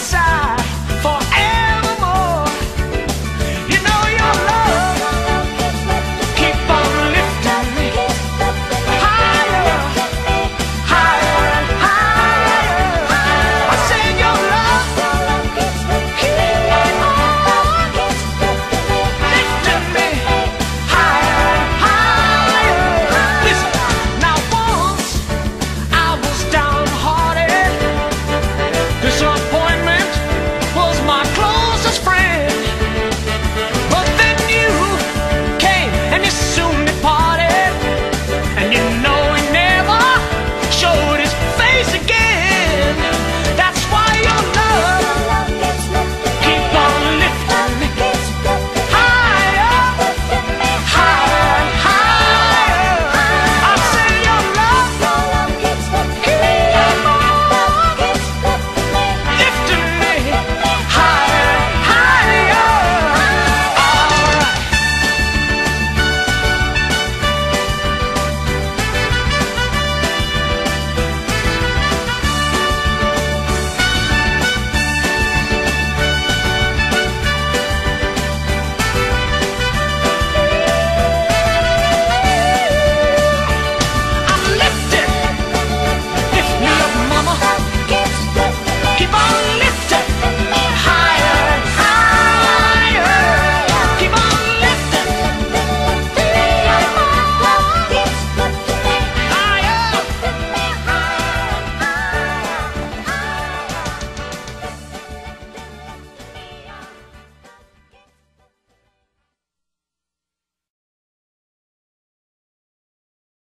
outside.